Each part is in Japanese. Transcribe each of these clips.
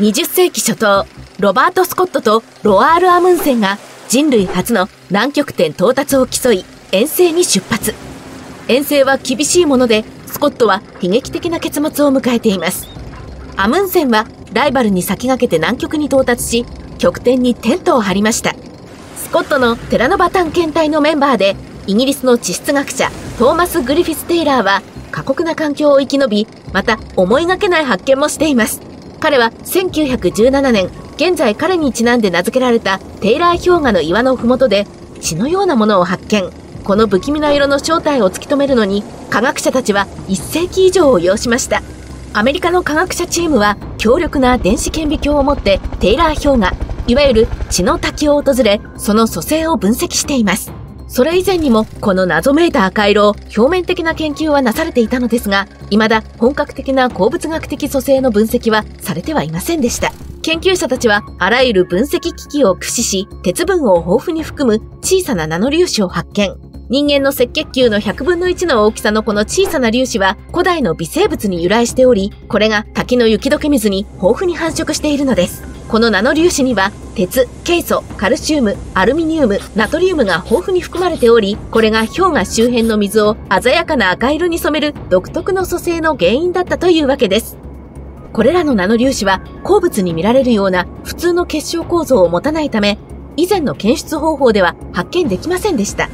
20世紀初頭、ロバート・スコットとロアール・アムンセンが人類初の南極点到達を競い、遠征に出発。遠征は厳しいもので、スコットは悲劇的な結末を迎えています。アムンセンはライバルに先駆けて南極に到達し、極点にテントを張りました。スコットのテラノバ探検隊のメンバーで、イギリスの地質学者トーマス・グリフィス・テイラーは過酷な環境を生き延び、また思いがけない発見もしています。彼は1917年、現在彼にちなんで名付けられたテイラー氷河の岩の麓で血のようなものを発見。この不気味な色の正体を突き止めるのに科学者たちは1世紀以上を要しましたアメリカの科学者チームは強力な電子顕微鏡を持ってテイラー氷河いわゆる血の滝を訪れその組成を分析していますそれ以前にもこの謎めいた赤色を表面的な研究はなされていたのですが未だ本格的な鉱物学的組成の分析はされてはいませんでした研究者たちはあらゆる分析機器を駆使し鉄分を豊富に含む小さなナノ粒子を発見人間の赤血球の100分の1の大きさのこの小さな粒子は古代の微生物に由来しており、これが滝の雪解け水に豊富に繁殖しているのです。このナノ粒子には鉄、ケイ素、カルシウム、アルミニウム、ナトリウムが豊富に含まれており、これが氷河周辺の水を鮮やかな赤色に染める独特の組成の原因だったというわけです。これらのナノ粒子は鉱物に見られるような普通の結晶構造を持たないため、以前の検出方法では発見できませんでした。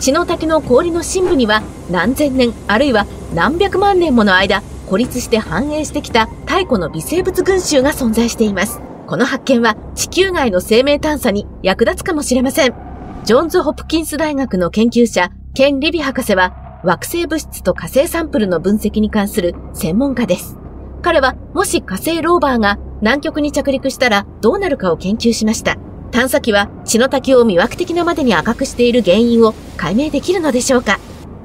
血の滝の氷の深部には何千年あるいは何百万年もの間孤立して繁栄してきた太古の微生物群衆が存在しています。この発見は地球外の生命探査に役立つかもしれません。ジョンズ・ホプキンス大学の研究者、ケン・リビ博士は惑星物質と火星サンプルの分析に関する専門家です。彼はもし火星ローバーが南極に着陸したらどうなるかを研究しました。探査機は血の滝を魅惑的なまでに赤くしている原因を解明できるのでしょうか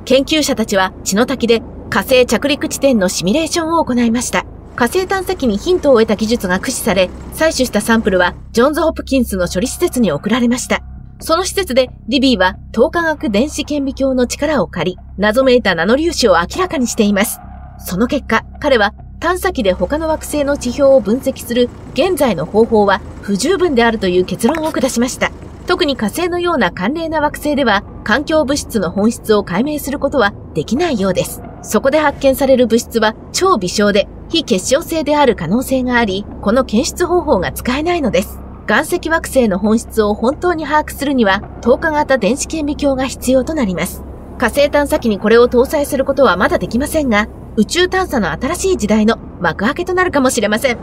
研究者たちは血の滝で火星着陸地点のシミュレーションを行いました。火星探査機にヒントを得た技術が駆使され、採取したサンプルはジョンズ・ホプキンスの処理施設に送られました。その施設でリビーは等価学電子顕微鏡の力を借り、謎めいたナノ粒子を明らかにしています。その結果、彼は探査機で他の惑星の地表を分析する現在の方法は不十分であるという結論を下しました。特に火星のような寒冷な惑星では環境物質の本質を解明することはできないようです。そこで発見される物質は超微小で非結晶性である可能性があり、この検出方法が使えないのです。岩石惑星の本質を本当に把握するには、透過型電子顕微鏡が必要となります。火星探査機にこれを搭載することはまだできませんが、宇宙探査の新しい時代の幕開けとなるかもしれません。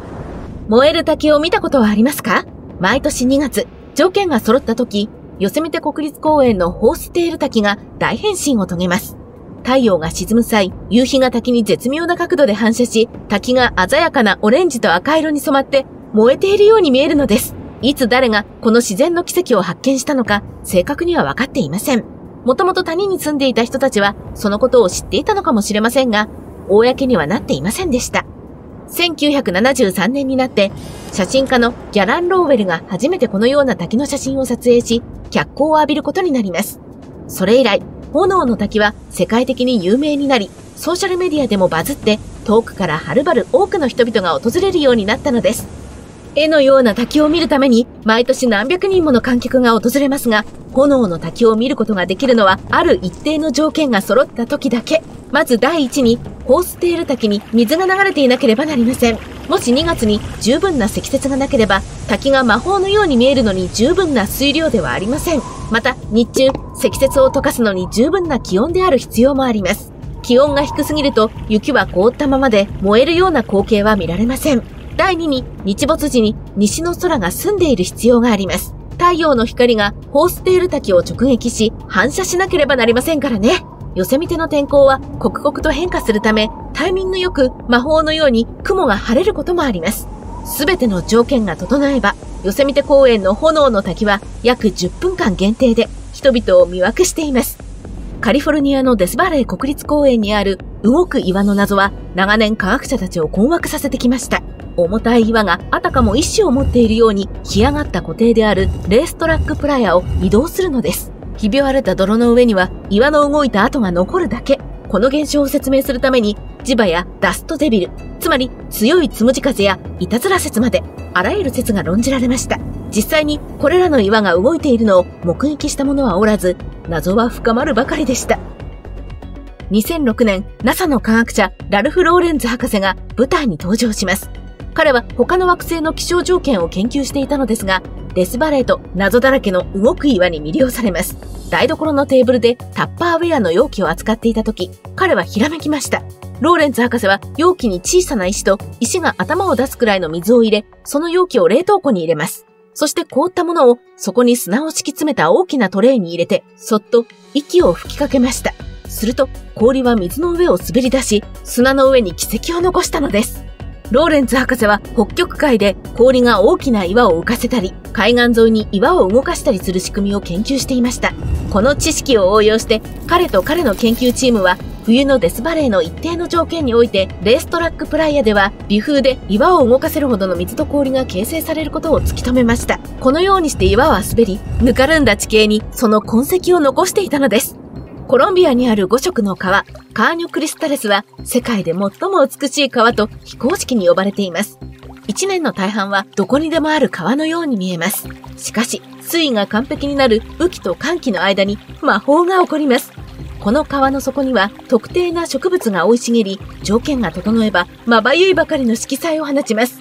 燃える滝を見たことはありますか？毎年2月、条件が揃った時、ヨセミテ国立公園のホーステール滝が大変身を遂げます。太陽が沈む際、夕日が滝に絶妙な角度で反射し、滝が鮮やかなオレンジと赤色に染まって燃えているように見えるのです。いつ誰がこの自然の奇跡を発見したのか、正確には分かっていません。もともと谷に住んでいた人たちは、そのことを知っていたのかもしれませんが、公にはなっていませんでした。1973年になって、写真家のギャラン・ローウェルが初めてこのような滝の写真を撮影し、脚光を浴びることになります。それ以来、炎の滝は世界的に有名になり、ソーシャルメディアでもバズって、遠くからはるばる多くの人々が訪れるようになったのです。絵のような滝を見るために、毎年何百人もの観客が訪れますが、炎の滝を見ることができるのは、ある一定の条件が揃った時だけ。まず第一に、ホーステール滝に水が流れていなければなりません。もし2月に十分な積雪がなければ、滝が魔法のように見えるのに十分な水量ではありません。また、日中、積雪を溶かすのに十分な気温である必要もあります。気温が低すぎると、雪は凍ったままで燃えるような光景は見られません。第2に、日没時に西の空が澄んでいる必要があります。太陽の光がホーステール滝を直撃し、反射しなければなりませんからね。ヨセミテの天候は刻々と変化するため、タイミングよく魔法のように雲が晴れることもあります。すべての条件が整えば、ヨセミテ公園の炎の滝は約10分間限定で人々を魅惑しています。カリフォルニアのデスバレー国立公園にある動く岩の謎は長年科学者たちを困惑させてきました。重たい岩があたかも意志を持っているように干上がった固定であるレーストラックプライヤを移動するのです。ひび割れた泥の上には岩の動いた跡が残るだけ。この現象を説明するために磁場やダストデビル、つまり強いつむじ風やいたずら説まで、あらゆる説が論じられました。実際にこれらの岩が動いているのを目撃した者はおらず、謎は深まるばかりでした。2006年、NASA の科学者ラルフ・ローレンズ博士が舞台に登場します。彼は他の惑星の気象条件を研究していたのですが、デスバレーと謎だらけの動く岩に魅了されます。台所のテーブルでタッパーウェアの容器を扱っていた時、彼はひらめきました。ローレンツ博士は容器に小さな石と石が頭を出すくらいの水を入れ、その容器を冷凍庫に入れます。そして凍ったものをそこに砂を敷き詰めた大きなトレイに入れて、そっと息を吹きかけました。すると氷は水の上を滑り出し、砂の上に奇跡を残したのです。ローレンツ博士は北極海で氷が大きな岩を浮かせたり、海岸沿いに岩を動かしたりする仕組みを研究していました。この知識を応用して、彼と彼の研究チームは、冬のデスバレーの一定の条件において、レーストラックプライアでは、微風で岩を動かせるほどの水と氷が形成されることを突き止めました。このようにして岩は滑り、ぬかるんだ地形にその痕跡を残していたのです。コロンビアにある5色の川、カーニョクリスタレスは世界で最も美しい川と非公式に呼ばれています。一年の大半はどこにでもある川のように見えます。しかし、水位が完璧になる雨季と寒季の間に魔法が起こります。この川の底には特定な植物が生い茂り、条件が整えばまばゆいばかりの色彩を放ちます。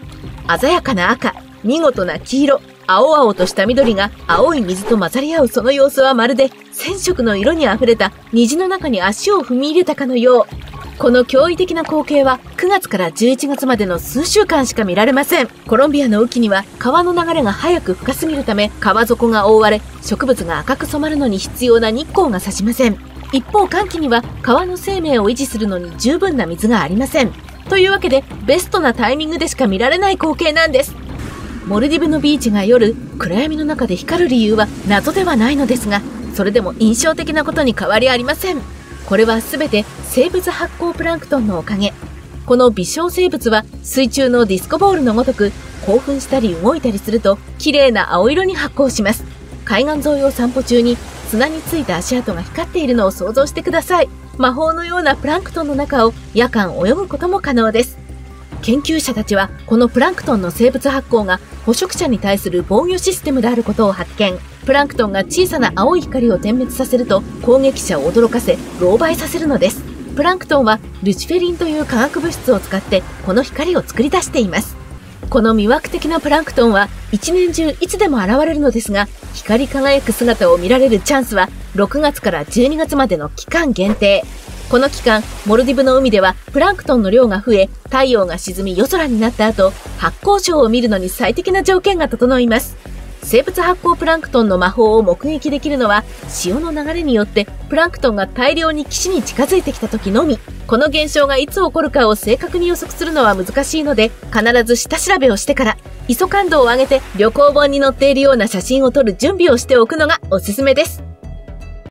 鮮やかな赤、見事な黄色、青々とした緑が青い水と混ざり合うその様子はまるで染色の色に溢れた虹の中に足を踏み入れたかのよう。この驚異的な光景は9月から11月までの数週間しか見られません。コロンビアの雨季には川の流れが早く深すぎるため川底が覆われ植物が赤く染まるのに必要な日光が差しません。一方寒気には川の生命を維持するのに十分な水がありません。というわけでベストなタイミングでしか見られない光景なんです。モルディブのビーチが夜、暗闇の中で光る理由は謎ではないのですが、それでも印象的なことに変わりありません。これは全て生物発光プランクトンのおかげ。この微小生物は水中のディスコボールのごとく興奮したり動いたりすると綺麗な青色に発光します。海岸沿いを散歩中に砂についた足跡が光っているのを想像してください。魔法のようなプランクトンの中を夜間泳ぐことも可能です。研究者たちはこのプランクトンの生物発光が捕食者に対する防御システムであることを発見。プランクトンが小さな青い光を点滅させると攻撃者を驚かせ、狼狽させるのです。プランクトンはルチフェリンという化学物質を使ってこの光を作り出しています。この魅惑的なプランクトンは一年中いつでも現れるのですが、光り輝く姿を見られるチャンスは6月から12月までの期間限定。この期間、モルディブの海ではプランクトンの量が増え、太陽が沈み夜空になった後、発光ショーを見るのに最適な条件が整います。生物発光プランクトンの魔法を目撃できるのは、潮の流れによってプランクトンが大量に岸に近づいてきた時のみ。この現象がいつ起こるかを正確に予測するのは難しいので、必ず下調べをしてから、ISO 感度を上げて旅行本に載っているような写真を撮る準備をしておくのがおすすめです。